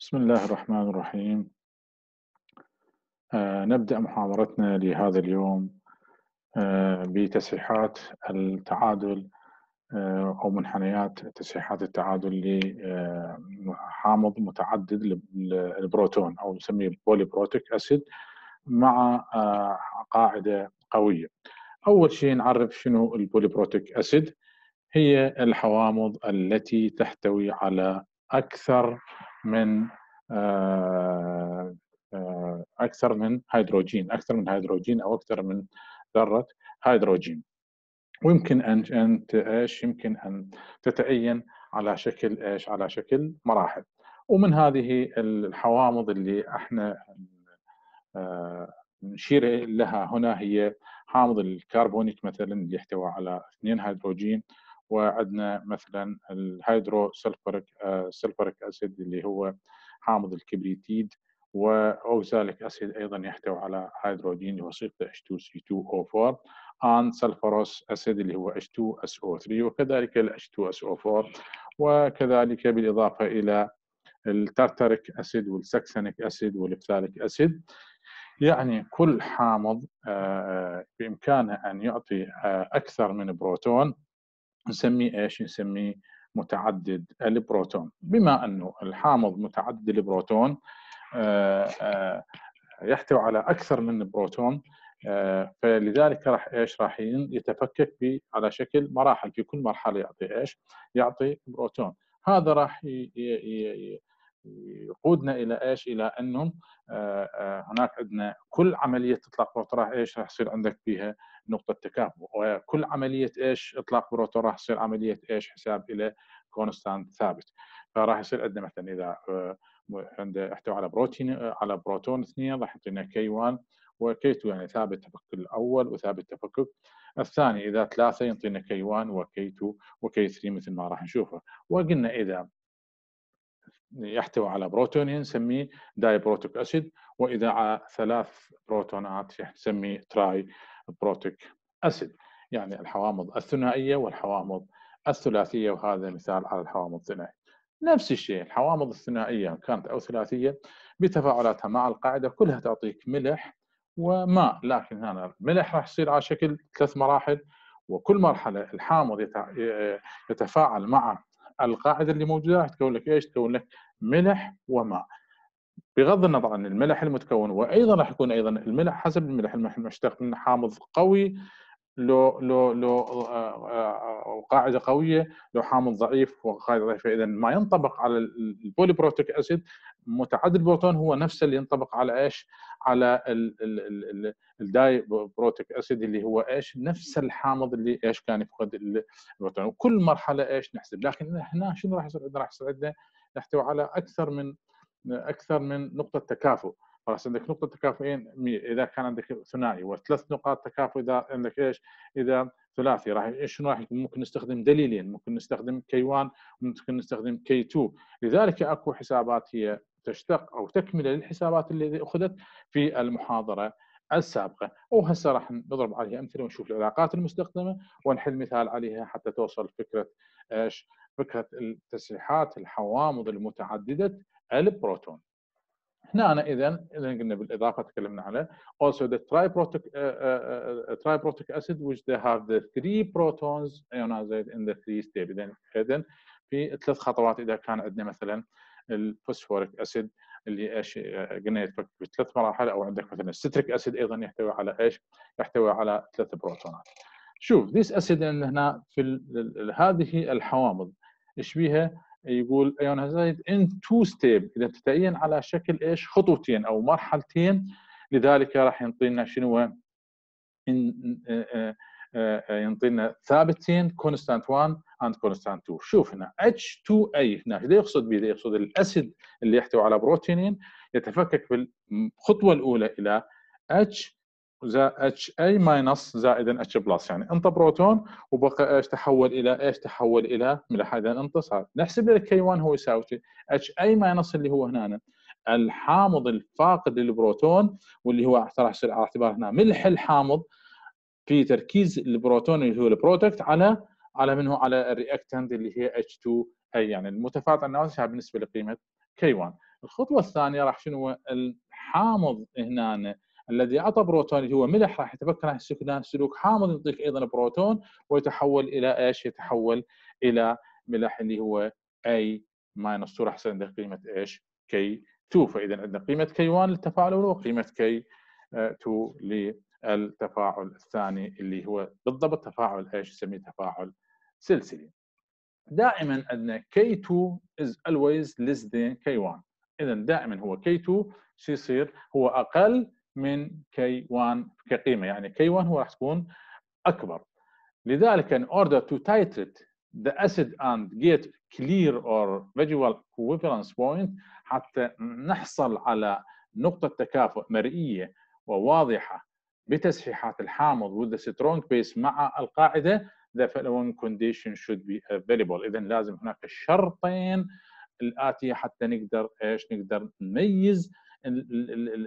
بسم الله الرحمن الرحيم. آه نبدأ محاضرتنا لهذا اليوم آه بتسريحات التعادل آه أو منحنيات تسريحات التعادل لحامض متعدد البروتون أو نسميه polyprotic acid مع آه قاعدة قوية. أول شيء نعرف شنو ال polyprotic acid هي الحوامض التي تحتوي على أكثر من آه، آه، أكثر من هيدروجين أكثر من هيدروجين أو أكثر من ذرة هيدروجين. ويمكن أن انت إيش؟ يمكن أن تتعين على شكل إيش؟ على شكل مراحل. ومن هذه الحوامض اللي إحنا آه، نشير لها هنا هي حامض الكربونيك مثلا اللي يحتوي على اثنين هيدروجين وعندنا مثلا ال hydrosulfuric sulfuric acid اللي هو حامض الكبريتيد و oxalic acid أيضا يحتوي على هيدروجين اللي هو صيغته H2C2O4 and sulfurous acid اللي هو H2SO3 وكذلك ال H2SO4 وكذلك بالإضافة إلى ال tartaric acid وال succinic acid وال phthalic acid. يعني كل حامض آه، بإمكانه أن يعطي آه، أكثر من بروتون. نسميه إيش؟ نسميه متعدد البروتون بما أنه الحامض متعدد البروتون آه، آه، يحتوي على أكثر من بروتون آه، فلذلك راح إيش راح يتفكك على شكل مراحل في كل مرحلة يعطي إيش؟ يعطي بروتون هذا راح يقودنا إلى إيش؟ إلى أنه هناك عندنا كل عملية إطلاق بروتون راح إيش؟ راح يصير عندك فيها نقطة تكافؤ وكل عملية إيش؟ إطلاق بروتون راح يصير عملية إيش؟ حساب إلى constant ثابت. فراح يصير عندنا مثلا إذا آه، عنده يحتوي على بروتين آه، على بروتون اثنين راح يعطينا K 1 و K 2 يعني ثابت التفكك الأول وثابت التفكك الثاني. إذا ثلاثة يعطينا K 1 و K 2 و K 3 مثل ما راح نشوفه. وقلنا إذا يحتوي على بروتونين نسميه diprotic acid وإذا ثلاث بروتونات نسميه triprotic acid. يعني الحوامض الثنائية والحوامض الثلاثية وهذا مثال على الحوامض الثنائية. نفس الشيء الحوامض الثنائية كانت أو ثلاثية بتفاعلاتها مع القاعدة كلها تعطيك ملح وماء لكن هنا الملح راح يصير على شكل ثلاث مراحل وكل مرحلة الحامض يتفاعل مع القاعدة اللي موجودة تكون لك إيش؟ تكون لك ملح وماء. بغض النظر عن الملح المتكون وأيضا راح يكون أيضا الملح حسب الملح المشتق من حامض قوي لو لو لو آه، آه، قاعدة قوية لو حامض ضعيف وقاعدة ضعيفة اذا ما ينطبق على ال polyprotic acid متعدد البروتون هو نفسه اللي ينطبق على إيش؟ على ال diprotic acid اللي هو إيش؟ نفس الحامض اللي إيش كان يفقد البروتون وكل مرحلة إيش نحسب لكن هنا شنو راح يصير عندنا؟ راح يصير عندنا يحتوي على أكثر من أكثر من نقطة تكافؤ خلاص عندك نقطة تكافؤين إذا كان عندك ثنائي وثلاث نقاط تكافؤ إذا عندك إيش؟ إذا ثلاثي راح شنو راح ممكن نستخدم دليلين ممكن نستخدم كي 1 ممكن نستخدم كي 2 لذلك أكو حسابات هي تشتق أو تكملة للحسابات اللي أخذت في المحاضرة السابقة وهسه راح نضرب عليها أمثلة ونشوف العلاقات المستخدمة ونحل مثال عليها حتى توصل فكرة إيش؟ فكرة التسحيحات الحوامض المتعددة البروتون هنا أنا إذا إذا قلنا بالإضافة تكلمنا عليه also the triprotic uh, uh, triprotic acid which they have the three protons ionized in the three step إذا إذا في ثلاث خطوات إذا كان عندنا مثلا ال phosphoric acid اللي إيش قلنا يتفك في ثلاث مراحل أو عندك مثلا ال citric acid أيضا يحتوي على إيش؟ يحتوي على ثلاث بروتونات. شوف this acid هنا في هذه الحوامض إيش بيها؟ يقول ionized in two step إذا تتأين على شكل إيش؟ خطوتين أو مرحلتين. لذلك راح ينطينا شنو؟ ينطينا ثابتين constant 1 and constant 2 شوف هنا H2A هنا اذا يقصد به يقصد ال acid اللي يحتوي على بروتونين يتفكك في الخطوه الأولى إلى H اتش اي ماينس زائدا اتش بلس يعني انت بروتون وبقى إيش تحول إلى إيش تحول إلى ملح اذا انت صار نحسب لك كي 1 هو يساوي اتش اي ماينس اللي هو هنا. الحامض الفاقد للبروتون واللي هو راح يصير على اعتبار هنا ملح الحامض في تركيز البروتون اللي هو البروتكت على على منه على الرياكتنت اللي هي H2 اي يعني المتفاعل النووي بالنسبة لقيمة K1 الخطوة الثانية راح شنو الحامض هنا الذي أعطى بروتون اللي هو ملح راح يتفكك راح يسلك سلوك حامض يعطيك أيضا بروتون ويتحول إلى إيش؟ يتحول إلى ملح اللي هو A minus 2 راح يصير عندك قيمة إيش؟ K2 فاذا عندنا قيمة K1 للتفاعل الأول وقيمه K2 للتفاعل الثاني اللي هو بالضبط تفاعل إيش؟ نسميه تفاعل سلسلي. دائما عندنا K2 is always less than K1 اذا دائما هو K2 شو يصير؟ هو أقل من K1 كقيمة يعني K1 هو راح تكون أكبر. لذلك in order to titrate the acid and get clear or visual equivalence point حتى نحصل على نقطة تكافؤ مرئية وواضحة بتسحيحات الحامض with the strong base مع القاعدة the following condition should be available. إذا لازم هناك شرطين الآتية حتى نقدر إيش؟ نقدر نميز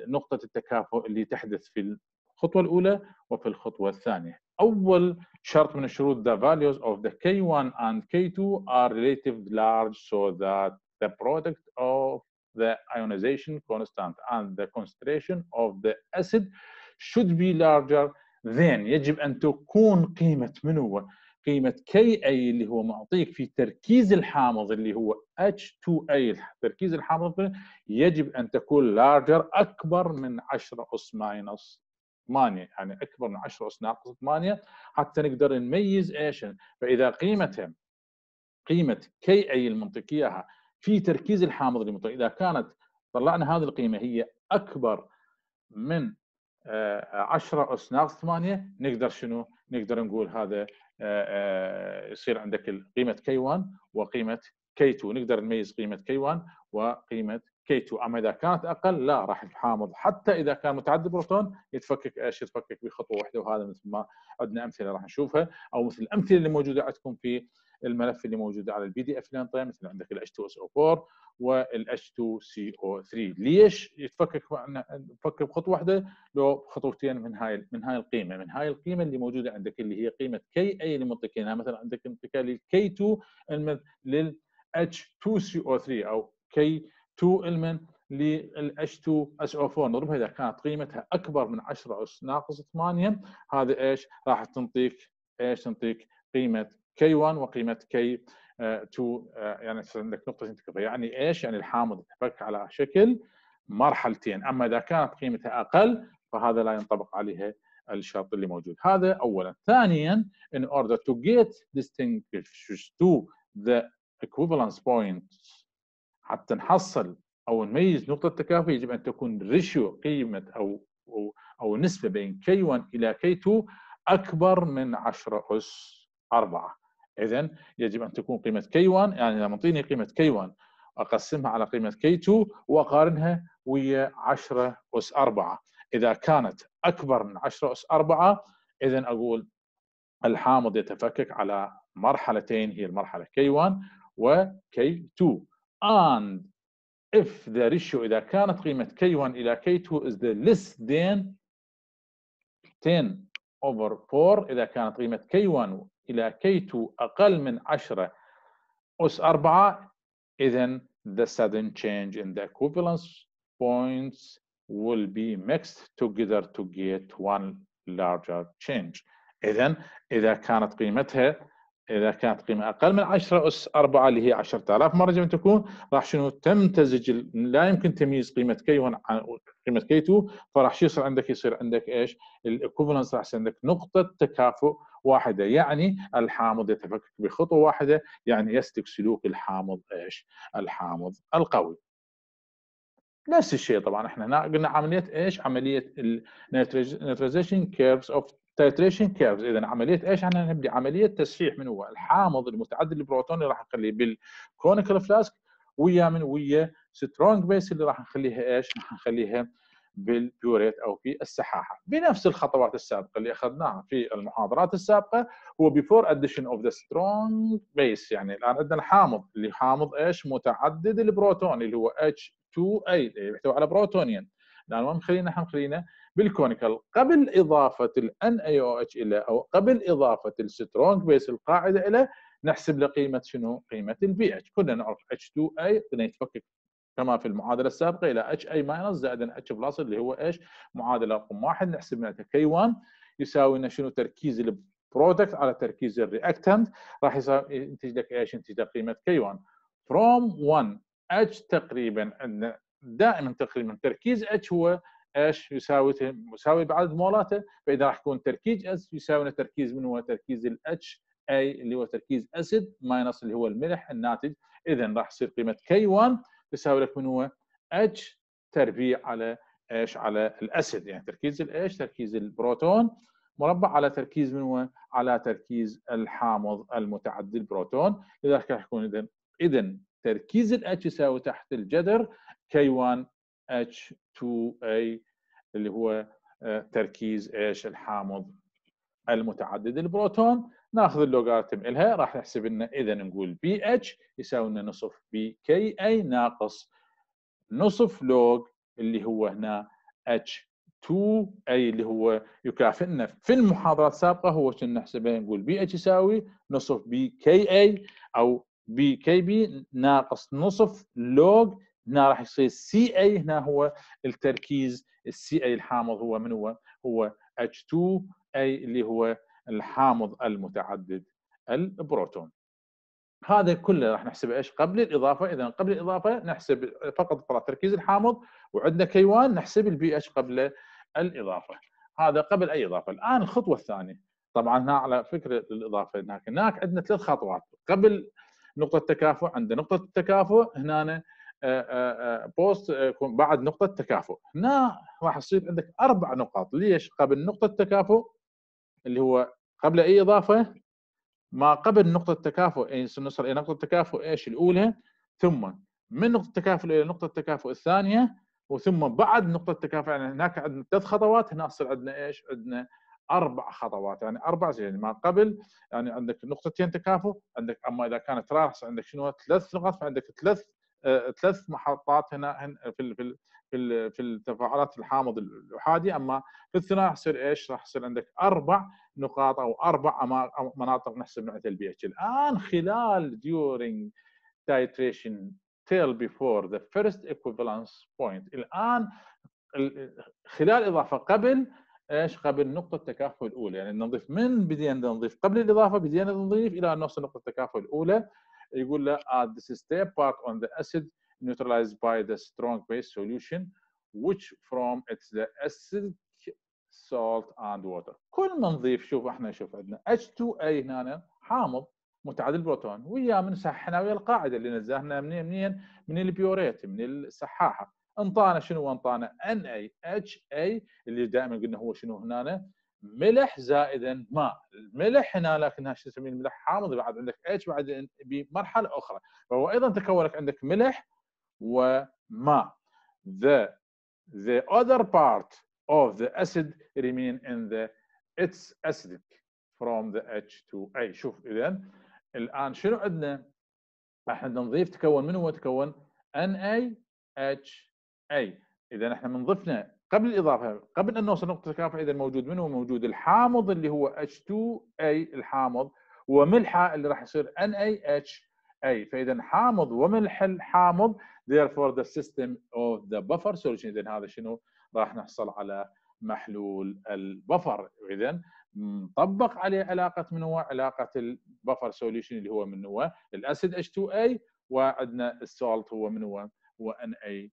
نقطة التكافؤ اللي تحدث في الخطوة الأولى وفي الخطوة الثانية أول شرط من الشروط the values of the K1 and K2 are relatively large so that the product of the ionization constant and the concentration of the acid should be larger than يجب أن تكون قيمة منو قيمة KA اللي هو معطيك في تركيز الحامض اللي هو H2A تركيز الحامض يجب أن تكون larger أكبر من 10 أس minus 8 يعني أكبر من 10 أس ناقص 8 حتى نقدر نميز إيش. فإذا قيمتها قيمة KA المنطيك في تركيز الحامض المنطيك إذا كانت طلعنا هذه القيمة هي أكبر من 10 آه، أس ناقص 8 نقدر شنو؟ نقدر نقول هذا آه، آه، يصير عندك قيمة K1 وقيمة K2 نقدر نميز قيمة K1 وقيمة K2 أما إذا كانت أقل لا راح الحامض حتى إذا كان متعدد بروتون يتفكك إيش؟ يتفكك بخطوة واحدة وهذا مثل ما عندنا أمثلة راح نشوفها. أو مثل الأمثلة اللي موجودة عندكم في الملف اللي موجود على ال PDF اللي نطيه مثل عندك ال H2SO4 وال H2CO3 ليش يتفكك يتفكك بخطوة واحدة؟ لو بخطوتين من هاي من هاي القيمة. من هاي القيمة اللي موجودة عندك اللي هي قيمة KA اللي منطينها. مثلا عندك منطيك لل K2 لل H2CO3 أو K2 المن لل H2SO4 نضربها اذا كانت قيمتها أكبر من 10 اس ناقص 8 هذا إيش؟ راح تنطيك إيش تنطيك؟ قيمة K1 وقيمة K2 آه، يعني عندك نقطة يعني إيش؟ يعني الحامض يتفك على شكل مرحلتين. أما إذا كانت قيمتها أقل فهذا لا ينطبق عليها الشرط اللي موجود. هذا اولا. ثانيا in order to get distinguished to the equivalence points حتى نحصل أو نميز نقطة التكافؤ يجب أن تكون ريشيو قيمة أو أو, أو نسبة بين K1 إلى K2 أكبر من 10 أس 4 اذا يجب أن تكون قيمة K1 يعني لما تعطيني قيمة K1 أقسمها على قيمة K2 وأقارنها ويا 10 أس 4 إذا كانت أكبر من 10 أس 4 اذا أقول الحامض يتفكك على مرحلتين هي المرحلة K1 و K2 and if the ratio إذا كانت قيمة K1 إلى K2 is the less than 10 over 4 إذا كانت قيمة K1 إلى K2 أقل من 10 أس 4 إذا the sudden change in the equivalence points will be mixed together to get one larger change إذا إذا كانت قيمتها إذا كانت قيمة أقل من 10 أس 4 اللي هي 10000 مرة جمع تكون راح شنو تمتزج لا يمكن تمييز قيمة كي 1 عن قيمة K2 فراح شو يصير عندك يصير عندك إيش؟ ال equivalence راح يصير عندك نقطة تكافؤ واحدة يعني الحامض يتفكك بخطوة واحدة يعني يسلك سلوك الحامض إيش؟ الحامض القوي. نفس الشيء طبعا إحنا هنا قلنا عملية إيش؟ عملية ال neutralization curves of titration curves إذا عملية إيش؟ إحنا نبدي عملية تسحيح من هو الحامض المتعدد اللي راح نخليه بال conical flask ويا من ويا strong base اللي راح نخليها إيش؟ راح نخليها بال burette أو في السحاحة بنفس الخطوات السابقة اللي أخذناها في المحاضرات السابقة هو before addition of the strong base يعني الآن عندنا حامض اللي حامض إيش؟ متعدد البروتون اللي هو H2A اللي يحتوي على بروتونين الان ما مخلينا إحنا مخلينا بال conical قبل إضافة ال NaOH إلى أو قبل إضافة ال strong base القاعدة إلى نحسب له قيمه شنو؟ قيمة البي اتش، كنا نعرف H2A قلنا يتفكك كما في المعادلة السابقة إلى HA minus زائد H plus اللي هو إيش؟ معادلة رقم واحد نحسب منها K1 يساوي لنا شنو تركيز ال product على تركيز ال reactant راح ينتج لك إيش؟ ينتج لك قيمة K1 from 1 H تقريبا عندنا دائما تقريبا تركيز H هو إيش يساوي يساوي بعدد مولاته فإذا راح يكون تركيز H يساوي تركيز من هو تركيز ال H A اللي هو تركيز acid minus اللي هو الملح الناتج. اذا راح يصير قيمة K 1 تساوي لك من هو H تربيع على إيش على ال acid. يعني تركيز الايش تركيز البروتون مربع على تركيز من هو؟ على تركيز الحامض المتعدد البروتون. لذلك راح يكون اذا اذا تركيز ال H يساوي تحت الجذر K1 H2A اللي هو آه، تركيز إيش؟ الحامض المتعدد البروتون. ناخذ اللوغاريتم لها راح نحسب لنا إذا نقول pH يساوي لنا نصف pKa ناقص نصف log اللي هو هنا H 2 A اللي هو يكافئنا في المحاضرات السابقة هو كنا نحسبها نقول بي اتش يساوي نصف بي كي اي أو بي كي بي ناقص نصف log هنا راح يصير سي أي هنا هو التركيز. السي أي الحامض هو من هو؟ هو H2 A اللي هو الحامض المتعدد البروتون. هذا كله راح نحسبه إيش؟ قبل الإضافة. اذا قبل الإضافة نحسب فقط طلع تركيز الحامض وعندنا K one نحسب البي اتش قبل الإضافة. هذا قبل أي إضافة. الآن الخطوة الثانية. طبعا هنا على فكرة الاضافه هناك هناك عندنا ثلاث خطوات. قبل نقطة التكافؤ عند نقطة التكافؤ هنا بوست آه، آه، آه، بعد نقطة تكافؤ. هنا راح يصير عندك أربع نقاط. ليش؟ قبل نقطة التكافؤ اللي هو قبل أي إضافة ما قبل نقطة التكافؤ يعني نوصل إلى نقطة التكافؤ إيش؟ الأولى. ثم من نقطة التكافؤ إلى نقطة التكافؤ الثانية وثم بعد نقطة التكافؤ يعني هناك عندنا ثلاث خطوات هنا يصير عندنا إيش؟ عندنا أربع خطوات يعني أربع يعني ما قبل يعني عندك نقطتين تكافؤ عندك أما إذا كانت راس عندك شنو ثلاث نقاط فعندك ثلاث آه، ثلاث محطات هنا في في في في التفاعلات الحامض الاحادي أما في الثنائي راح يصير إيش؟ راح يصير عندك أربع نقاط أو أربع مناطق نحسب نوعيه البي اتش الآن خلال during titration till before the first equivalence point الآن خلال إضافة قبل إيش قبل نقطة التكافؤ الأولى؟ يعني نضيف من بدينا نضيف؟ قبل الإضافة بدينا نضيف إلى نوصل نقطة التكافؤ الأولى. يقول له uh, this is step part on the acid neutralized by the strong base solution which from its the acid salt and water. كل ما نضيف شوف إحنا نشوف عندنا H2A هنا حامض متعادل البروتون ويا من سحنا ويا القاعدة اللي نزهنا منين؟ منين؟ من ال burette من السحاحه انطانا شنو انطانا NaHA اللي دائما قلنا هو شنو هنا ملح زائدا ماء. الملح هنا لكنها شو نسميه الملح حامض بعد عندك H بعد بمرحله أخرى. فهو أيضا تكون لك عندك ملح وماء. The the other part of the acid remain in the its acidic from the H2A شوف اذا الآن شنو عندنا؟ إحنا نضيف تكون من هو تكون NaHA إذا إحنا من ضفنا قبل الإضافة قبل أن نوصل نقطه التكافؤ إذا موجود منه موجود الحامض اللي هو H2A الحامض وملحه اللي راح يصير NaHA فإذا حامض وملح الحامض therefore the system of the buffer solution. إذا هذا شنو؟ راح نحصل على محلول البفر. إذا نطبق عليه علاقة من هو؟ علاقة ال buffer solution اللي هو من هو؟ ال acid H2A وعندنا ال salt هو من هو؟ هو NaHA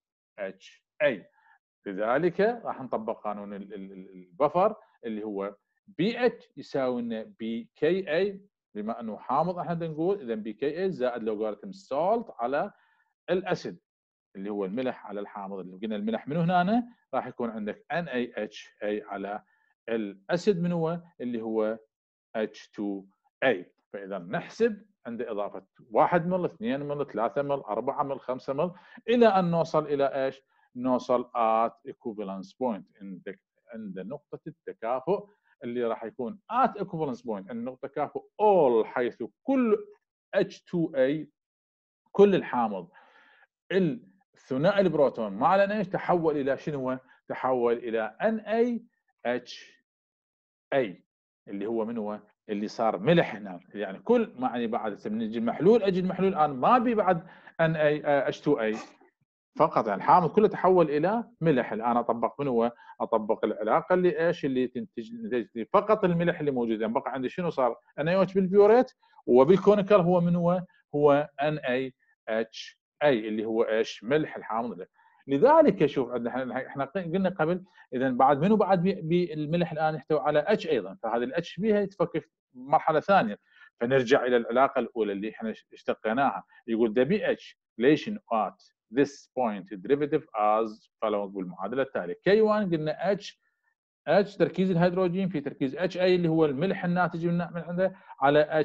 لذلك راح نطبق قانون ال buffer اللي هو بي اتش يساوي لنا pKa بما أنه حامض إحنا نقول إذا pKa زائد لوغاريتم salt على ال acid اللي هو الملح على الحامض اللي قلنا الملح من هنا راح يكون عندك ان اي اتش اي على الأسيد من هو اللي هو H2A فإذا نحسب عند إضافة 1 مل 2 مل 3 مل 4 مل 5 مل إلى أن نوصل إلى إيش؟ نوصل at equivalence point عند نقطة التكافؤ اللي راح يكون at equivalence عند نقطة التكافؤ all حيث كل H2A كل الحامض الثنائي البروتون مع إيش تحول إلى شنو تحول إلى NaHA اللي هو من هو؟ اللي صار ملح هنا يعني كل ما يعني بعد نجي محلول أجي المحلول الان ما بي بعد NaH2A فقط يعني الحامض كله تحول إلى ملح الآن أطبق من هو؟ أطبق العلاقه اللي إيش اللي تنتج نتيجه فقط الملح اللي موجود يعني بقى عندي شنو صار؟ NaOH بال burette وبال conical هو من هو؟ هو ان اي اتش اي اللي هو إيش؟ ملح الحامض لذلك شوف عندنا إحنا قلنا قبل اذا بعد منو بعد بالملح الآن يحتوي على H أيضا فهذه ال H بيها يتفكك مرحلة ثانية. فنرجع إلى العلاقة الأولى اللي إحنا اشتقيناها. يقول the pH relation at this point derivative as following بالمعادلة التالية؟ K1 قلنا H H تركيز الهيدروجين في تركيز HA اللي هو الملح الناتج من عنده على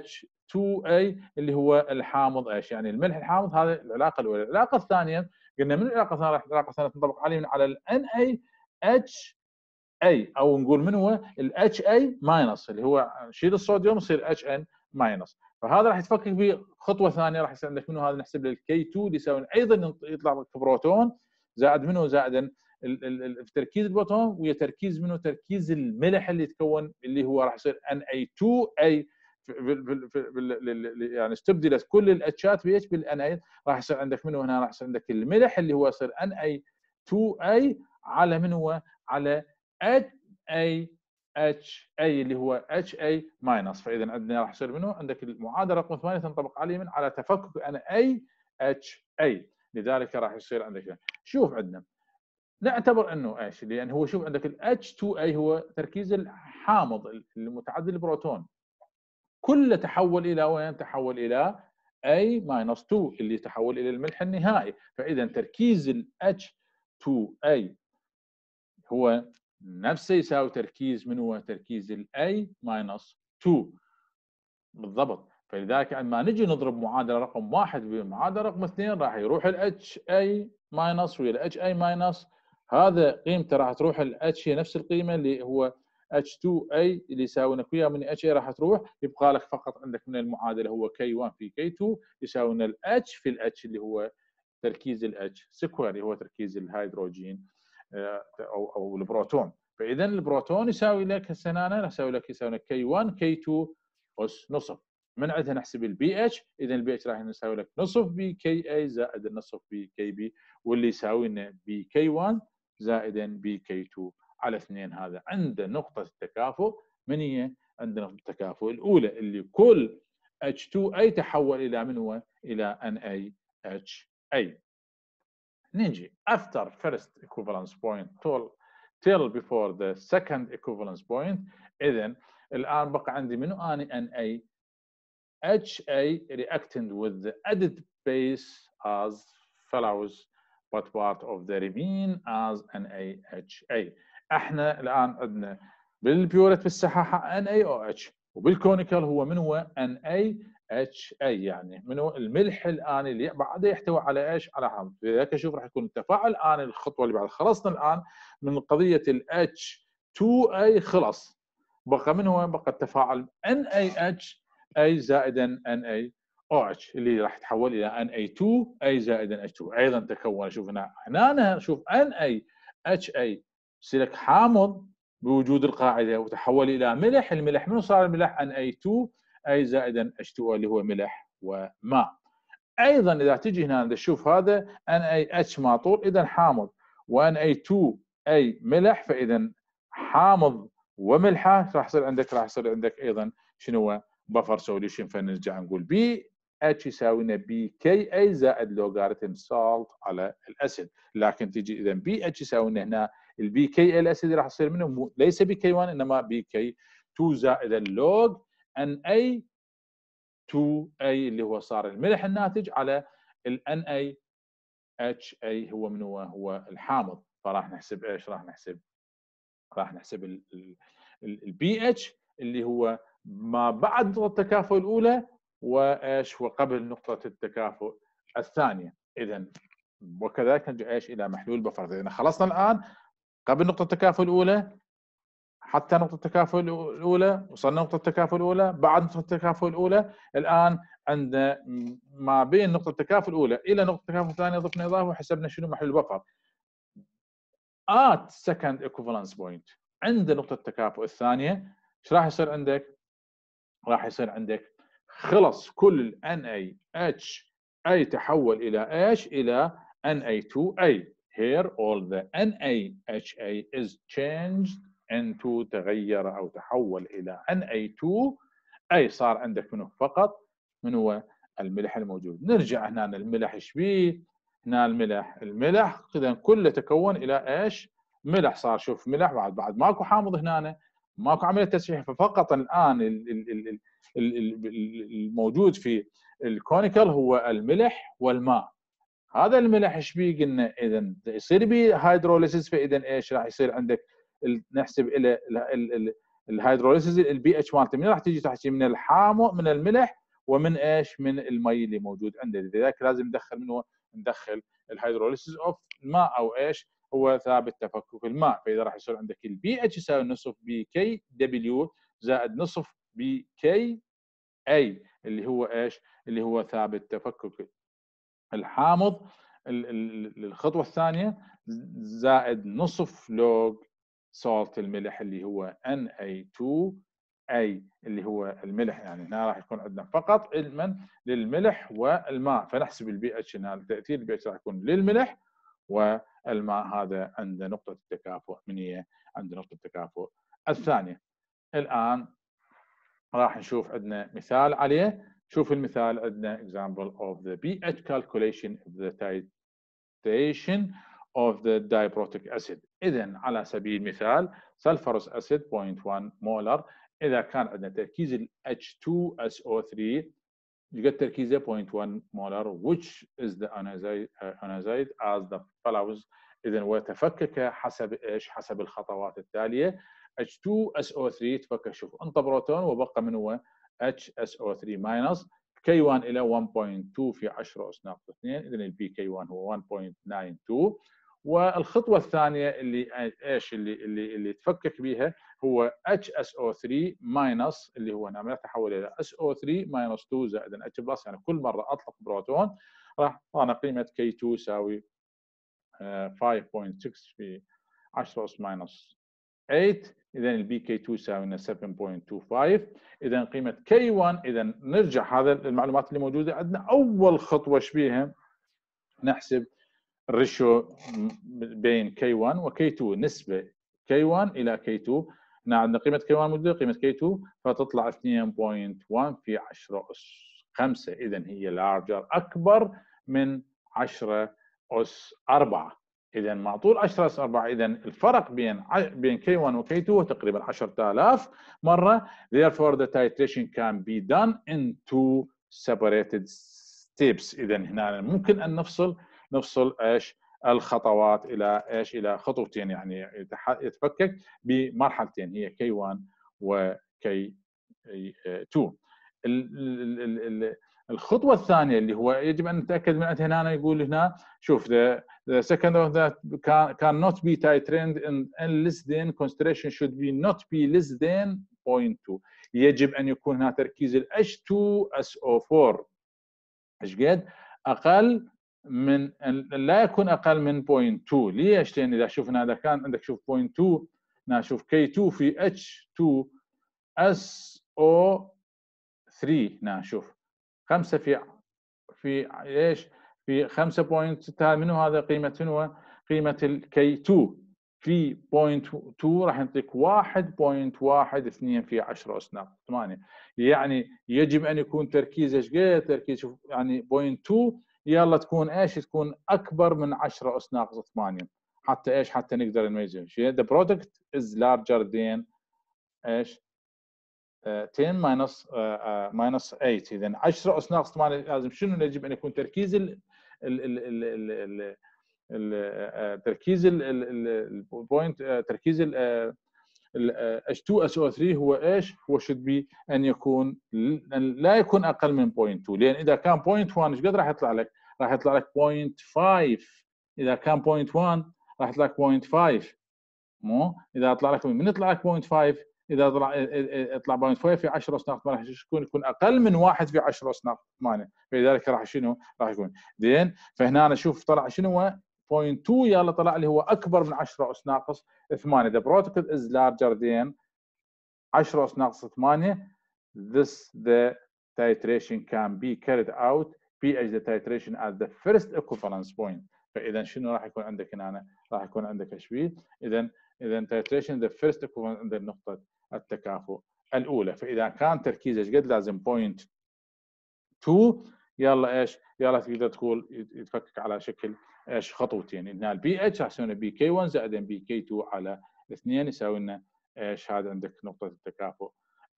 2A إيه اللي هو الحامض إيش؟ يعني الملح الحامض هذا العلاقة الأولى، العلاقة الثانية قلنا من العلاقة الثانية؟ راح العلاقة الثانية تنطبق عليه على ال NaHA أو نقول من هو ال HA minus اللي هو نشيل الصوديوم يصير HA minus فهذا راح يتفكك بخطوه ثانية راح يصير عندك منه هذا؟ نحسب له K2 اللي يساوي أيضا يطلع لك بروتون زائد منه زائد تركيز البروتون ويا تركيز منه تركيز الملح اللي يتكون اللي هو راح يصير Na2A في في يعني استبدلت كل ال H ات بايش بال Na راح يصير عندك منه هنا راح يصير عندك الملح اللي هو يصير Na 2 A على من هو؟ على HA HA اللي هو HA minus فإذا عندنا راح يصير منه عندك المعادلة رقم 8 تنطبق عليه من على تفكك ان اي اتش اي لذلك راح يصير عندك شوف عندنا نعتبر إنه إيش؟ لأن هو شوف عندك ال H 2 A هو تركيز الحامض المتعدد البروتون. كله تحول إلى وين؟ تحول إلى A minus 2 اللي تحول إلى الملح النهائي. فإذا تركيز 2 A هو نفسه يساوي تركيز من هو؟ تركيز ال A minus 2 بالضبط. فلذلك عندما نجي نضرب معادلة رقم واحد بمعادلة رقم اثنين راح يروح ال HA minus ويا ال HA minus هذا قيمته راح تروح ال H هي نفس القيمة اللي هو H2A اللي يساوي وياه من HA راح تروح يبقى لك فقط عندك من المعادلة هو K1 في K2 يساوي لنا ال H في ال H اللي هو تركيز ال H square اللي هو تركيز الهيدروجين آه، أو أو البروتون. فاذا البروتون يساوي لك هسه هنا يساوي لك يساوي لك K 1 K 2 أس نصف. من عندها نحسب البي اتش اذا البي اتش راح يساوي لك نصف pKa زائد النصف pKb واللي يساوي لنا pK 1 زائدا بي كي 2 على اثنين هذا عند نقطة التكافؤ من هي؟ عند نقطة التكافؤ الأولى اللي كل H2A تحول إلى من هو؟ إلى NaHA نيجي after first equivalence point till till before the second equivalence point اذا الان بقى عندي منو اني NA HA reacting with the added base as follows but part of the remain as NaHA إحنا الان عندنا بال burette بالسحاحه NaOH وبال conical هو من هو NA اتش اي يعني منو الملح الان اللي بعده يحتوي على إيش؟ على حمض لذلك أشوف راح يكون التفاعل الان الخطوة اللي بعد. خلصنا الآن من قضية ال H2A خلص بقى من هو؟ بقى التفاعل ان اي اتش اي زائدا ان اي أو اتش اللي راح يتحول إلى ان اي 2 اي زائدا اتش 2 أيضا تكون شوف هنا هنا شوف ان اي اتش اي يصير لك حامض بوجود القاعدة وتحول إلى ملح الملح منو صار الملح؟ Na2A زائدا H2O اللي هو ملح وماء أيضا إذا تجي هنا تشوف هذا NaH ماطول اذا حامض. و Na2A ملح فاذا حامض وملحة. راح يصير عندك راح يصير عندك أيضا شنو هو؟ buffer solution فنرجع نقول بي اتش يساوي لنا pKa زائد لوغاريتم salt على ال acid. لكن تجي اذا بي اتش يساوي لنا هنا ال pKa ال acid راح يصير منه ليس pK1 إنما pK2 زائد ال log Na2A اللي هو صار الملح الناتج على ال Na HA هو من هو هو الحامض. فراح نحسب إيش؟ راح نحسب راح نحسب البي اتش اللي هو ما بعد نقطة التكافؤ الأولى وإيش؟ وقبل نقطة التكافؤ الثانية. اذا وكذلك نرجع إيش؟ إلى محلول buffer. اذا خلصنا الآن. قبل نقطة التكافؤ الأولى حتى نقطة التكافؤ الأولى وصلنا نقطة التكافؤ الأولى بعد نقطة التكافؤ الأولى الآن عند ما بين نقطة التكافؤ الأولى إلى نقطة التكافؤ الثانية ضفنا إضافة وحسبنا شنو محل البفر at second equivalence point عند نقطة التكافؤ الثانية إيش راح يصير عندك؟ راح يصير عندك خلص كل ال NaH أي تحول إلى إيش؟ إلى Na2A here all the NaHA is changed into تغير أو تحول إلى Na2 أي صار عندك منه فقط من هو الملح الموجود. نرجع هنا الملح إيش بيه هنا الملح. الملح إذا كله تكون إلى إيش؟ ملح. صار شوف ملح بعد بعد ماكو حامض هنا ماكو عملية تسويح ففقط الآن الموجود في الكونيكل هو الملح والماء. هذا الملح إيش بيه قلنا إذا يصير به هيدروليسيس فإذا إيش راح يصير عندك؟ نحسب إلى ال hydrolysis ال pH مالته. من راح تجي؟ تحكي من الحامض من الملح ومن إيش؟ من المي اللي موجود عندنا لذلك لازم ندخل منه ندخل ال hydrolysis of الماء أو إيش؟ هو ثابت تفكك الماء. فإذا راح يصير عندك البي اتش يساوي نصف pKw زائد نصف pKa اللي هو إيش؟ اللي هو ثابت تفكك. الحامض الخطوة الثانية زائد نصف log salt الملح اللي هو Na2A اللي هو الملح يعني هنا راح يكون عندنا فقط علما للملح والماء. فنحسب البي اتش هنا تأثير البي اتش راح يكون للملح والماء. هذا عند نقطة التكافؤ من هي؟ عند نقطة التكافؤ. الثانية الآن راح نشوف عندنا مثال عليه. شوف المثال عندنا example of the pH calculation of the titration of the diprotic acid. اذا على سبيل المثال sulfurous acid 0.1 molar إذا كان عندنا تركيز ال H2SO3 قد تركيزه 0.1 molar which is the ionized as the follows اذا وتفكك حسب إيش؟ حسب الخطوات التالية. H2SO3 تفكك شوف انطى بروتون وبقى من هو HSO3 minus K1 إلى 1.2 في 10 اس ناقص 2 اذا ال pK1 هو 1.92 والخطوة الثانية اللي إيش اللي اللي اللي تفكك بها هو HSO3 minus اللي هو نعمل تحول إلى SO3 minus 2 زائد H plus يعني كل مرة أطلق بروتون راح اعطانا قيمة K2 يساوي 5.6 آه، في 10 اس minus 8 اذا ال pK2 يساوي لنا 7.25 اذا قيمة K1 اذا نرجع هذا المعلومات اللي موجودة عندنا. أول خطوة إيش بيها نحسب ال ratio بين K1 و K2 نسبة K1 إلى K2 هنا عندنا قيمة K1 موجودة قيمة K2 فتطلع 2.1 في 10 أس 5 اذا هي larger أكبر من 10 أس 4 إذا ماطول 10 أس 4 إذا الفرق بين بين K1 و K2 هو تقريبا 10000 مرة. Therefore the titration can be done in two separated steps. إذا هنا ممكن أن نفصل نفصل إيش؟ الخطوات إلى إيش؟ إلى خطوتين يعني يتفكك بمرحلتين هي كي 1 وكي 2 الخطوة الثانية اللي هو يجب أن نتأكد من هنا يقول هنا شوف the, the second of that can, cannot be titrated in, in less than concentration should be not be less than 0.2 يجب أن يكون هنا تركيز ال H2SO4 إيش قد؟ أقل من لا يكون أقل من 0.2 ليش؟ لأن إذا شفنا إذا كان عندك شوف 0.2 هنا شوف K2 في H2SO3 هنا شوف. 5 في في إيش؟ في 5.6 منه هذا قيمة شنو؟ قيمة ال K2 في point 2 راح يعطيك 1.12 في 10 اس ناقص 8 يعني يجب أن يكون تركيز إيش قد؟ تركيز يعني point 2 يلا تكون إيش؟ تكون أكبر من 10 اس ناقص 8 حتى إيش؟ حتى نقدر نميزه. the product is larger than إيش؟ 10 minus minus 8 اذا 10 اس ناقص 8 لازم شنو يجب أن يكون تركيز ال ال ال تركيز ال point تركيز ال H2SO3 هو إيش؟ هو should be أن يكون لا يكون أقل من 0.2 لأن إذا كان 0.1 إيش قد راح يطلع لك؟ راح يطلع لك 0.5 إذا كان 0.1 راح يطلع لك 0.5 مو؟ إذا طلع لك من يطلع لك 0.5 إذا طلع يطلع point 5 في 10 اس ناقص 8 راح يكون يكون أقل من 1 في 10 اس ناقص 8 فلذلك راح شنو؟ راح يكون. زين؟ فهنا أنا أشوف طلع شنو هو؟ 0.2 يلا طلع لي هو أكبر من 10 اس ناقص 8 the protocol is larger than 10 اس ناقص 8 this the titration can be carried out. pH the titration at the first equivalence point. فإذا شنو راح يكون عندك هنا راح يكون عندك إيش اذا اذا titration the first equivalent عند نقطه التكافؤ. الأولى فإذا كان تركيزه إيش قد لازم point 2 يلا إيش؟ يلا تقدر تقول يتفكك على شكل إيش؟ خطوتين. هنا البي اتش راح يسوي pK 1 زائد pK 2 على 2 يساوي لنا إيش؟ هذا عندك نقطة التكافؤ.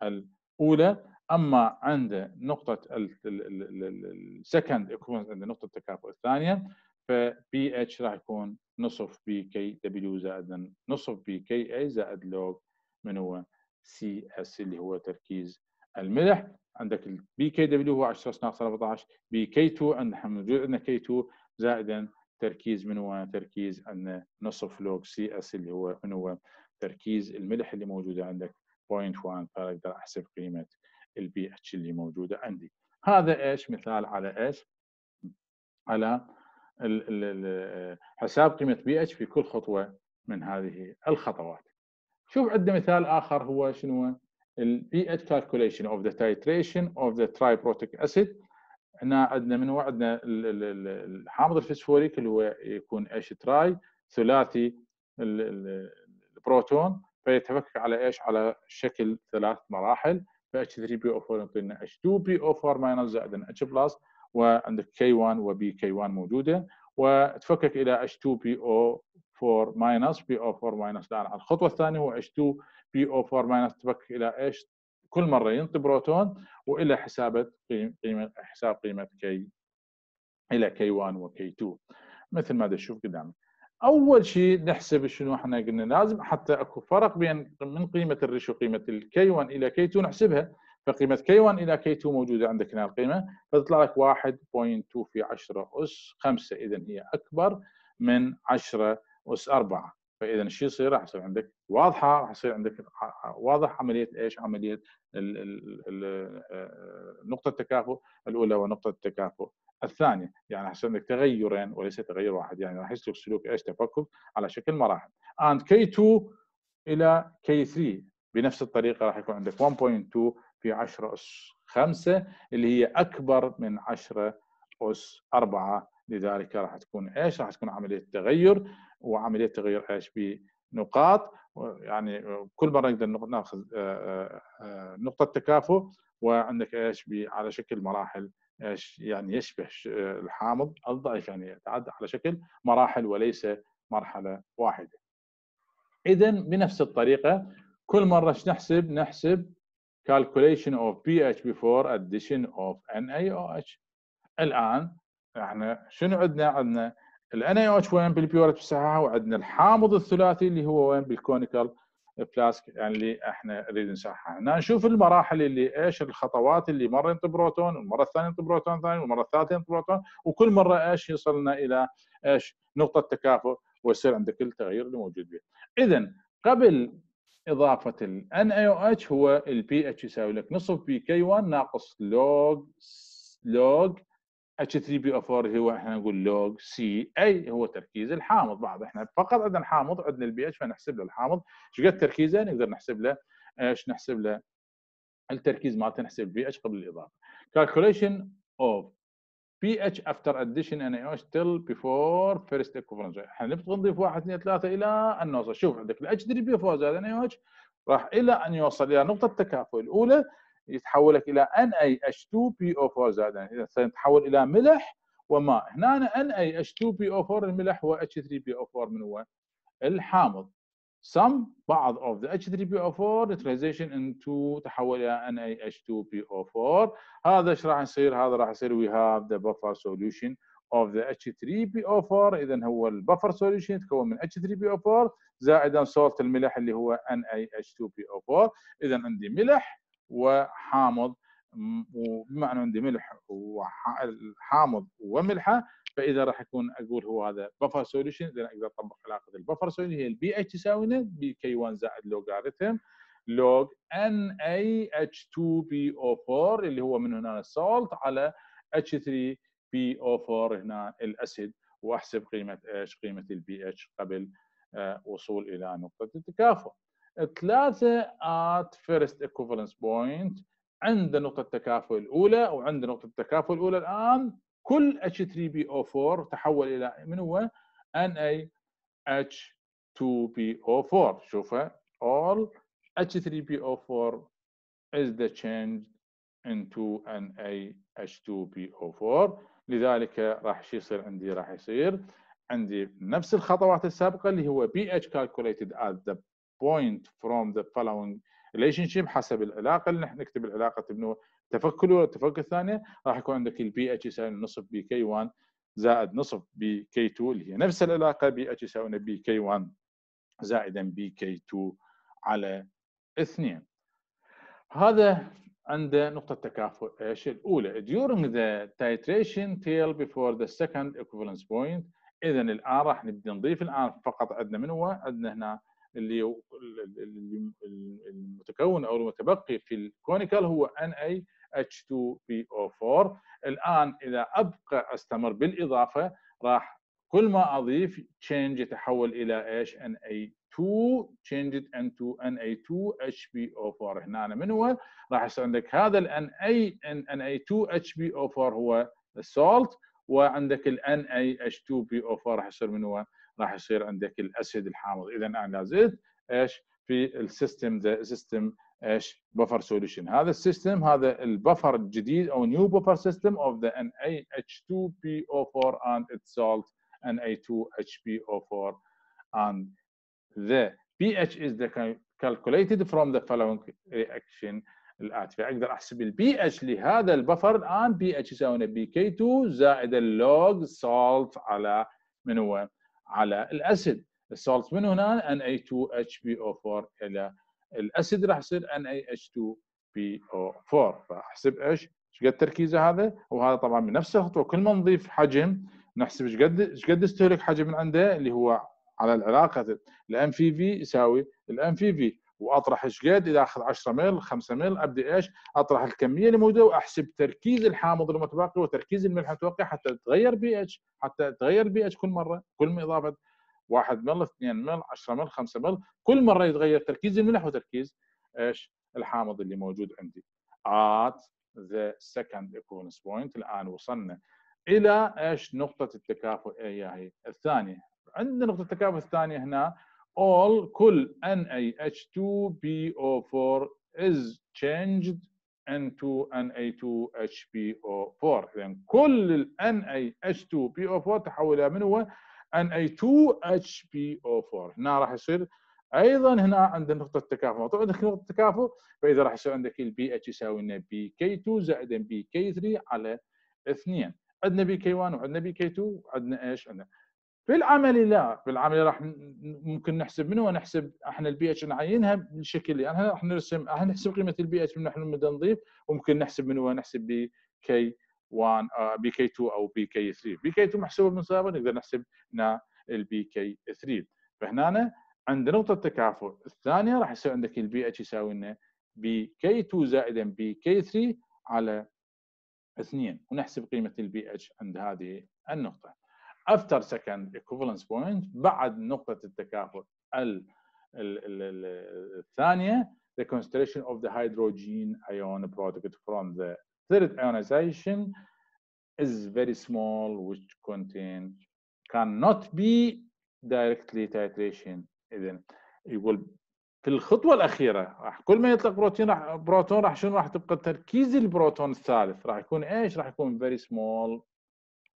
الأولى أما عند نقطة ال second عند نقطة التكافؤ الثانية فبي اتش راح يكون نصف بي كي دبليو زائد نصف بي كي اي زائد لوج من هو Cs اللي هو تركيز الملح. عندك ال pKw هو 10 ناقص 14 pK 2 عندنا موجود عندنا K 2 زائدا تركيز من هو تركيز عندنا نصف log Cs اللي هو من هو تركيز الملح اللي موجودة عندك. 0.1 فأقدر أحسب قيمة البي اتش اللي موجودة عندي. هذا إيش؟ مثال على إيش؟ على حساب قيمة بي اتش في كل خطوة من هذه الخطوات. شوف عندنا مثال آخر هو شنو؟ ال pH calculation of the titration of the triprotic acid. هنا عندنا من عندنا الحامض الفسفوريك اللي هو يكون إيش tri ثلاثي البروتون فيتفكك على إيش؟ على شكل ثلاث مراحل. ف H3PO4 يعطينا H2PO4 minus زائد H plus وعندك K1 و pK1 موجودة. وتفكك إلى H2PO4 minus PO4 minus الان الخطوة الثانية هو H2 PO4 minus تفكك إلى إيش؟ كل مرة ينطي بروتون وإلى حسابة قيمه حساب قيمة K إلى K1 و K2 مثل ما تشوف قدامك أول شيء نحسب شنو إحنا قلنا لازم حتى أكو فرق بين من قيمة ال ratio قيمه ال K 1 إلى K 2 نحسبها. فقيمة K 1 إلى K 2 موجودة عندك هنا القيمة. فتطلع لك 1.2 في 10 أس 5 اذا هي أكبر من 10 اس 4 فاذا الشيء يصير؟ راح يصير عندك واضحة راح يصير عندك واضح عملية إيش؟ عملية نقطة التكافؤ الأولى ونقطة التكافؤ الثانية. يعني حسب عندك تغيرين وليس تغير واحد. يعني راح يسلك سلوك إيش؟ تفكك على شكل مراحل. And K2 إلى K3 بنفس الطريقة راح يكون عندك 1.2 في 10 أس 5 اللي هي أكبر من 10 أس 4 لذلك راح تكون إيش؟ راح تكون عملية تغير وعملية تغير إيش بنقاط يعني كل مرة نقدر ناخذ آه، آه، نقطة تكافؤ وعندك إيش على شكل مراحل إيش يعني يشبه الحامض الضعيف يعني يتعدى على شكل مراحل وليس مرحلة واحدة. اذا بنفس الطريقة كل مرة إيش نحسب؟ نحسب calculation of pH before addition of NaOH. الآن إحنا شنو عندنا؟ عندنا ال NaOH وين بال burette بصححها وعندنا الحامض الثلاثي اللي هو وين بال conical flask يعني اللي إحنا نريد نصححها هنا نشوف المراحل اللي إيش الخطوات اللي مرة ينطي بروتون والمرة الثانية ينطي بروتون ثاني والمرة الثالثه ينطي بروتون وكل مرة إيش يوصلنا إلى إيش نقطة تكافؤ ويصير عندك التغير اللي موجود به اذا قبل إضافة ال NaOH هو ال pH يساوي لك نصف pK 1 ناقص log log H3PO4 هو إحنا نقول log Ca هو تركيز الحامض. بعد إحنا فقط عندنا الحامض عندنا البي اتش فنحسب له الحامض. إيش قد تركيزه؟ نقدر نحسب له إيش؟ نحسب له التركيز مالته نحسب البي اتش قبل الإضافة. Calculation of pH after addition NaOH till before first equivalence إحنا نبغى نضيف 1 2 3 إلى أن نوصل. شوف عندك ال H3PO4 زائد NaOH راح إلى أن يوصل إلى نقطة التكافؤ الاولى يتحولك إلى NaH2PO4 زائد إذا سيتحول إلى ملح وماء هنا NaH2PO4 الملح هو H3PO4 من هو الحامض. Some بعض of the H3PO4 neutralization into تحول إلى NaH2PO4 هذا إيش راح يصير؟ هذا راح يصير we have the buffer solution of the H3PO4 اذا هو البفر سوليوشن يتكون من H3PO4 زائدا صوت الملح اللي هو NaH2PO4 اذا عندي ملح وحامض وبما انه عندي ملح وحامض وملحه فإذا راح يكون أقول هو هذا buffer solution إذا أقدر أطبق علاقة ال buffer solution هي البي اتش تساوي pK 1 زائد لوغاريتم لوج ان اي اتش 2 بي أو 4 اللي هو من هنا ال salt على اتش 3 بي أو 4 هنا ال acid وأحسب قيمة إيش؟ قيمة البي اتش قبل آه، وصول إلى نقطة التكافؤ. ثلاثة at first equivalence point عند نقطة التكافؤ الأولى وعند نقطة التكافؤ الأولى الآن. كل H3PO4 تحول إلى من هو؟ NaH2PO4 شوفها all H3PO4 is the change into NaH2PO4 لذلك راح شو يصير عندي راح يصير عندي نفس الخطوات السابقة اللي هو pH calculated at the point from the following relationship حسب العلاقة اللي نحن نكتب العلاقة انه التفك الاولى التفك الثانية راح يكون عندك البي اتش يساوي نصف pK 1 زائد نصف pK 2 اللي هي نفس العلاقة pH يساوي pK 1 زائدا pK 2 على 2 هذا عنده نقطة تكافؤ إيش الأولى؟ During the titration till before the second equivalence point إذا الآن راح نبدأ نضيف الآن فقط عندنا من هو؟ عندنا هنا اللي المتكون أو المتبقي في الكونيكال هو NaH2PO4 الآن إذا أبقى أستمر بالإضافة راح كل ما أضيف change يتحول إلى إيش؟ Na2 changed into Na2HBO4 هنا من هو؟ راح يصير عندك هذا ال Na Na2HBO4 هو ال salt وعندك ال NaH2PO4 راح يصير من هو راح يصير عندك ال acid الحامض. اذا أنا زدت إيش في ال system the system إيش buffer solution. هذا ال system هذا ال buffer الجديد أو new buffer system of the NaH2PO4 and its salt Na2HPO4 and the pH is the calculated from the following reaction. الاتي فاقدر أحسب البي اتش لهذا ال buffer الان بي اتش يساوي pK 2 زائد ال log salt على من هو؟ على ال acid. ال salt من هنا؟ Na2HPO4 إلى ال acid راح يصير NaH2PO4 فاحسب إيش؟ إيش قد تركيزه هذا؟ وهذا طبعا بنفس الخطوة. كل ما نضيف حجم نحسب إيش قد إيش قد استهلك حجم من عنده؟ اللي هو على العلاقه ال M في V يساوي ال M في V وأطرح إيش قد إذا أخذ 10 مل 5 مل ابدا إيش؟ أطرح الكمية اللي موجودة وأحسب تركيز الحامض المتبقي وتركيز الملح المتبقي حتى تغير بي اتش حتى تغير بي اتش كل مرة كل ما إضافة 1 مل 2 مل 10 مل 5 مل كل مرة يتغير تركيز الملح وتركيز إيش؟ الحامض اللي موجود عندي. At the second equivalence point الآن وصلنا إلى إيش؟ نقطة التكافؤ هي الثانية. عندنا نقطة التكافؤ الثانية هنا all كل NaH2PO4 is changed into Na2HPO4 اذا كل ال NaH2PO4 تحول من هو Na2HPO4 هنا راح يصير أيضا هنا عندنا نقطة تكافؤ مطلوب عندك نقطة تكافؤ فإذا راح يصير عندك ال pH يساوي لنا pK 2 زائد pK 3 على 2 عندنا pK 1 وعندنا pK 2 وعندنا إيش؟ عندنا في العملي لا في العملي راح ممكن نحسب منه ونحسب إحنا البي اتش نعينها بالشكل يعني راح نرسم راح نحسب قيمة البي اتش من بدنا نضيف وممكن نحسب منه ونحسب pK 1 pK 2 أو pK 3 pK 2 محسوبة من سابق نقدر نحسب هنا ال pK 3 فهنا عند نقطة التكافؤ الثانية راح يصير عندك البي اتش يساوي لنا بي كي 2 زائدا بي كي 3 على 2 ونحسب قيمة البي اتش عند هذه النقطة. After second equivalence point بعد نقطة التكافؤ ال ال ال الثانية the concentration of the hydrogen ion product from the third ionization is very small which contain cannot be directly titration اذا يقول في الخطوة الأخيرة راح كل ما يطلق بروتين راح بروتون راح شنو راح تبقى تركيز البروتون الثالث راح يكون إيش؟ راح يكون very small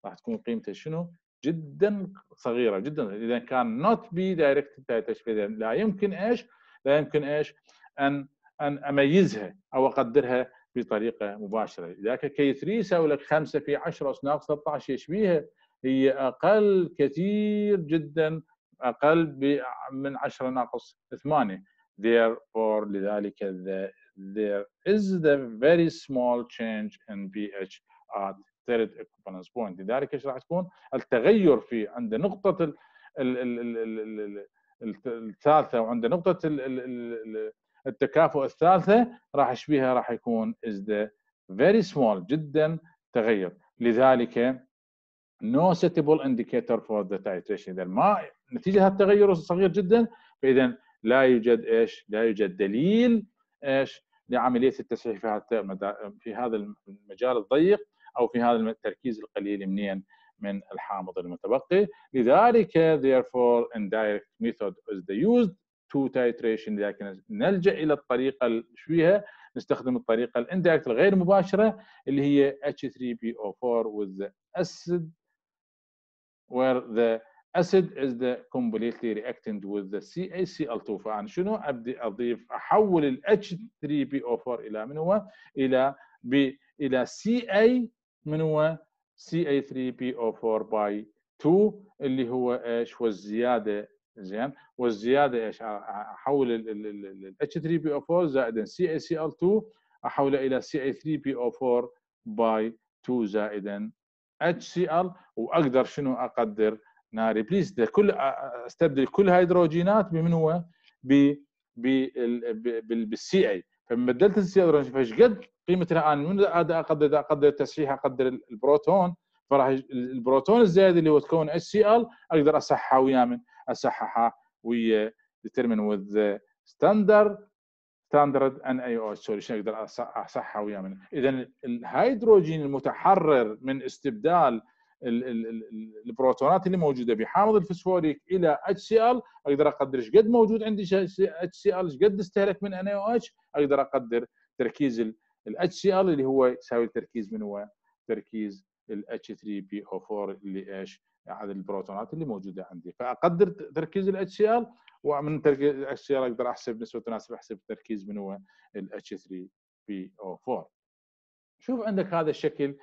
راح تكون قيمته شنو؟ جدا صغيرة جدا إذا can not be directly تشفير لا يمكن إيش؟ لا يمكن إيش؟ أن أن أميزها أو أقدرها بطريقة مباشرة، لذلك K 3 يساوي لك 5 في 10 اس ناقص 13 يشبيها هي أقل كثير جدا أقل من 10 ناقص 8 therefore لذلك the, there is the very small change in pH at third equivalence point لذلك إيش راح تكون التغير في عند نقطه ال ال ال الثالثه وعند نقطه التكافؤ الثالثه راح اشبيها راح يكون is the very small جدا تغير لذلك no suitable indicator for the titration اذا ما نتيجه التغير الصغير جدا فاذا لا يوجد إيش؟ لا يوجد دليل إيش؟ لعمليه التسعير في هذا في هذا المجال الضيق أو في هذا التركيز القليل منين من الحامض المتبقي. لذلك therefore indirect method is the used to titration. لكن نلجأ إلى الطريقة شو نستخدم الطريقة الاندايركت الغير مباشرة اللي هي H3PO4 with the acid where the acid is the completely reactant with the CaCl2 فأنا شنو أبدي أضيف؟ أحول ال H3PO4 إلى من هو؟ إلى ب إلى Ca من هو؟ Ca3PO4 by 2 اللي هو إيش؟ هو الزياده زين والزياده إيش؟ احول ال H3PO4 زائدا CaCl2 احوله إلى Ca3PO4 by 2 زائدا HCl واقدر شنو أقدر ناري بليز ده كل استبدل كل هيدروجينات بمن هو؟ ب بالسي اي فلما بدلت السي اي فايش قد قيمتها أنا من أقدر أقدر التسحيح أقدر البروتون فراح البروتون الزايد اللي هو تكون HCl أقدر اسححها ويا من اسححها ويا with the standard standard NaOH solution أقدر اسححها ويا من؟ اذا الهيدروجين المتحرر من استبدال البروتونات اللي موجودة بحامض الفسفوريك إلى اتش سي ال أقدر أقدر إيش قد موجود عندي اتش سي ال إيش قد استهلك من ان أو اتش أقدر أقدر تركيز الاتش سي ال اللي هو يساوي التركيز من هو؟ تركيز ال H3PO4 اللي إيش؟ عدد البروتونات اللي موجودة عندي. فأقدر تركيز الاتش سي ال ومن تركيز الاتش سي ال أقدر أحسب نسبة تناسب أحسب التركيز من هو ال H3PO4 شوف عندك هذا الشكل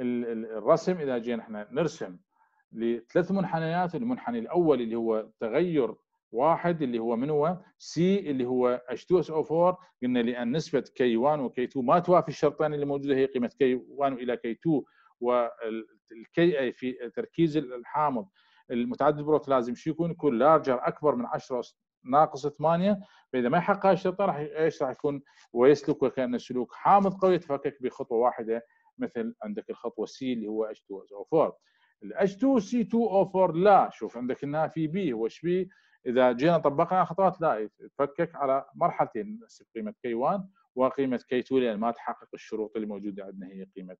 الرسم إذا جينا إحنا نرسم لثلاث منحنيات المنحنى الأول اللي هو تغير واحد اللي هو من هو؟ C اللي هو H2SO4 قلنا لأن نسبه K1 و K2 ما توافي الشرطين اللي موجودة هي قيمة K1 إلى K2 وال Ka في تركيز الحامض. المتعدد البروت لازم شو يكون؟ يكون larger أكبر من 10 ناقص 8 فإذا ما يحقق الشرطه راح إيش راح يكون؟ ويسلك وكأن سلوك حامض قوي يتفكك بخطوة واحدة مثل عندك الخطوة C اللي هو H2SO4 ال H2C2O4 لا شوف عندك إنها في B هو إيش B إذا جينا طبقنا خطوات لا يتفكك على مرحلتين قيمة K1 وقيمة K2 لأن ما تحقق الشروط اللي موجودة عندنا هي قيمة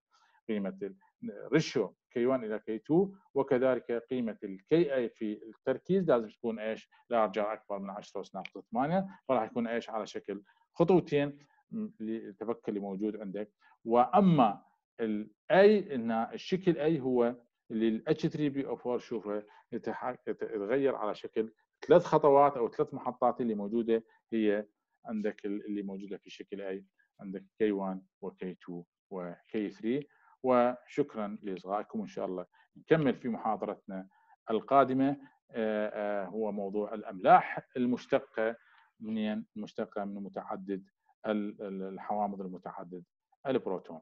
قيمة ال ratio K1 إلى K2 وكذلك قيمة ال Ka في التركيز لازم تكون إيش؟ larger أكبر من 10 اس ناقص 8 فراح يكون إيش؟ على شكل خطوتين للتفكك اللي موجود عندك. وأما ال A إن الشكل A هو اللي الاتش 3 بي أو 4 شوفه يتغير على شكل. ثلاث خطوات أو ثلاث محطات اللي موجودة هي عندك اللي موجودة في شكل اي عندك K1 وK2 وK3 وشكرا لاصغائكم وإن شاء الله نكمل في محاضرتنا القادمة. هو موضوع الأملاح المشتقة منين؟ المشتقة؟ من متعدد الحوامض المتعدد البروتون.